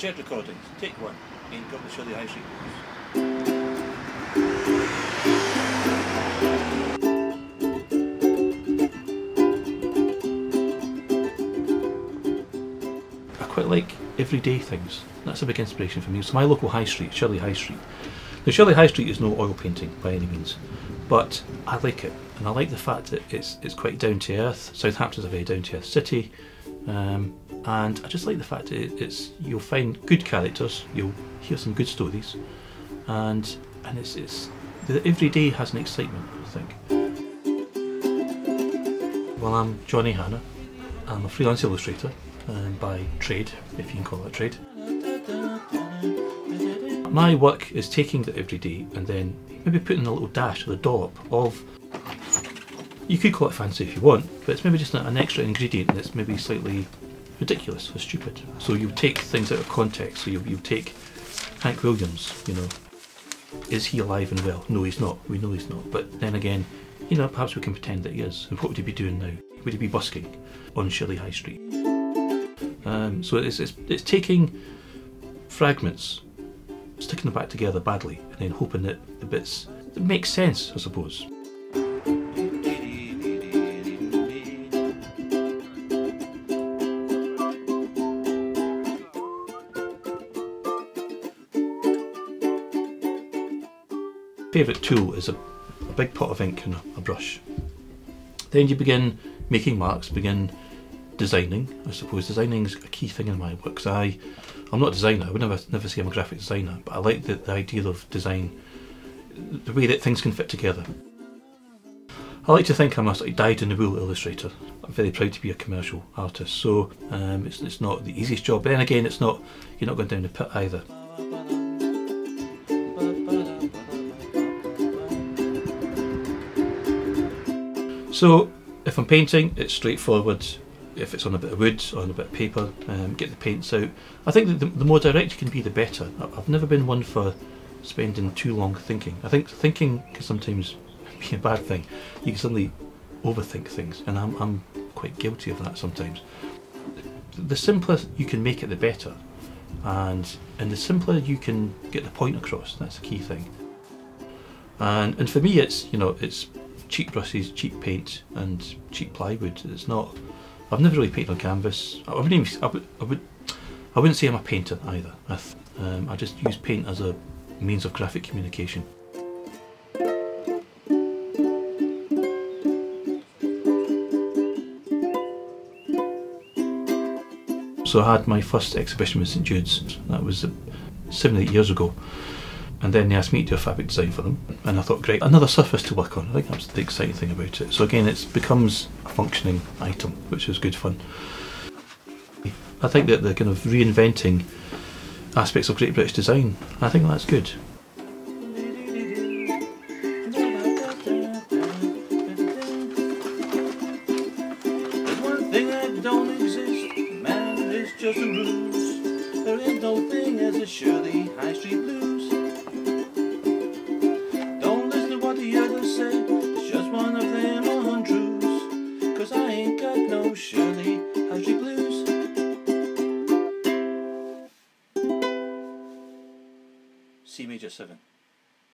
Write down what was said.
Shared recordings. Take one. Got the Shirley High Street. I quite like everyday things. That's a big inspiration for me. So my local high street, Shirley High Street. The Shirley High Street is no oil painting by any means, but I like it, and I like the fact that it's it's quite down to earth. Southampton's a very down to earth city, um, and I just like the fact that it, it's you'll find good characters, you'll hear some good stories, and and it's it's the everyday has an excitement. I think. Well, I'm Jonny Hannah. I'm a freelance illustrator um, by trade, if you can call that trade. My work is taking the everyday and then maybe putting a little dash or a dollop of. You could call it fancy if you want, but it's maybe just an extra ingredient that's maybe slightly ridiculous or stupid. So you take things out of context. So you, you take Hank Williams, you know, is he alive and well? No, he's not. We know he's not. But then again, you know, perhaps we can pretend that he is. And what would he be doing now? Would he be busking on Shirley High Street? Um, so it's, it's, it's taking fragments, sticking them back together badly, and then hoping that the bits make sense, I suppose. Favourite tool is a, a big pot of ink and a, brush. Then you begin making marks, begin designing. I suppose designing is a key thing in my work. 'cause I, I'm not a designer. I would never never say I'm a graphic designer, but I like the, the idea of design, the way that things can fit together. I like to think I'm a sort of dyed in the wool illustrator. I'm very proud to be a commercial artist. So um, it's, it's not the easiest job, but then again, it's not you're not going down the pit either. So if I'm painting, it's straightforward. If it's on a bit of wood or on a bit of paper, um, get the paints out. I think the, the more direct you can be, the better. I've never been one for spending too long thinking. I think thinking can sometimes be a bad thing. You can suddenly overthink things, and I'm, I'm quite guilty of that sometimes. The simpler you can make it, the better. And and the simpler you can get the point across, that's the key thing. And and for me, it's you know it's cheap brushes, cheap paint, and cheap plywood. It's not. I've never really painted on canvas. I wouldn't even. I would. I, would, I wouldn't say I'm a painter either. I, um, I just use paint as a means of graphic communication. So I had my first exhibition with St Jude's. That was seven, eight years ago. And then they asked me to do a fabric design for them. And I thought, great, another surface to work on. I think that's the exciting thing about it. So again, it becomes a functioning item, which is good fun. I think that they're kind of reinventing aspects of Great British design. I think that's good. Thing that don't exist, man, it's just a. C major 7.